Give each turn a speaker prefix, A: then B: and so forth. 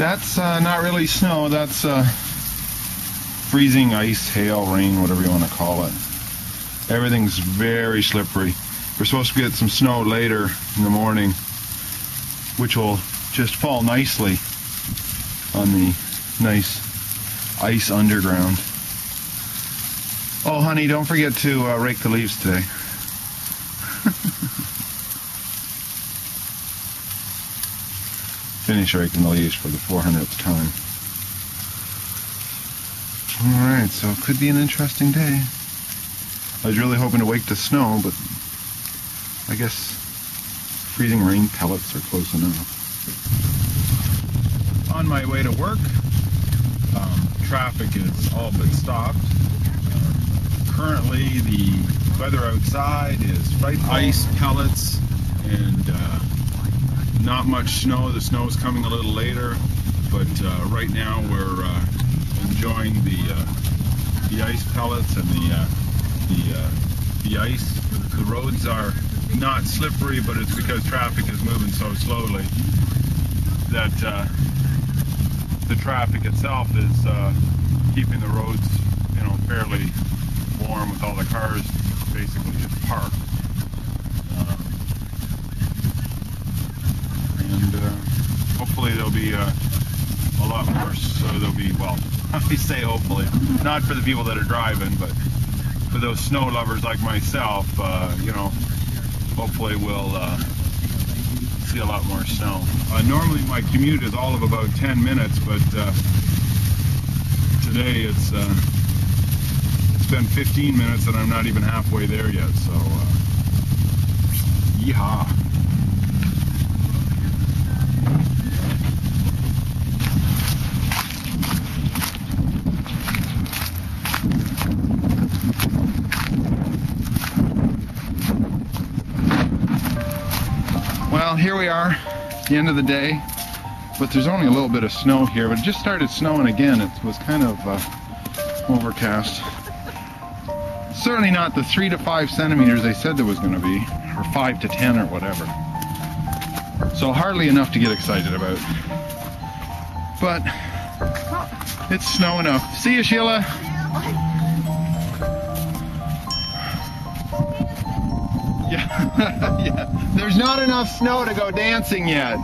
A: That's uh, not really snow. That's uh, freezing ice, hail, rain, whatever you want to call it. Everything's very slippery. We're supposed to get some snow later in the morning, which will just fall nicely on the nice ice underground. Oh, honey, don't forget to uh, rake the leaves today. Finish raking the leaves for the 400th time. Alright, so it could be an interesting day. I was really hoping to wake to snow, but I guess freezing rain pellets are close enough. On my way to work, um, traffic is all but stopped. Uh, currently, the weather outside is frightful. Ice pellets and uh, not much snow. The snow is coming a little later, but uh, right now we're uh, enjoying the uh, the ice pellets and the uh, the uh, the ice. The roads are not slippery, but it's because traffic is moving so slowly that uh, the traffic itself is keeping the roads, you know, fairly warm with all the cars basically just parked. Uh, and uh, hopefully there'll be uh, a lot more, so there'll be, well, I say hopefully, not for the people that are driving, but for those snow lovers like myself, uh, you know, hopefully we'll uh, see a lot more snow. Uh, normally my commute is all of about 10 minutes, but uh, today it's uh, it's been 15 minutes and I'm not even halfway there yet. So, uh, yeehaw. Well, here we are, the end of the day. But there's only a little bit of snow here. But it just started snowing again. It was kind of uh, overcast. Certainly not the three to five centimeters they said there was going to be, or five to ten or whatever. So hardly enough to get excited about. But it's snow enough. See you, Sheila. yeah. There's not enough snow to go dancing yet.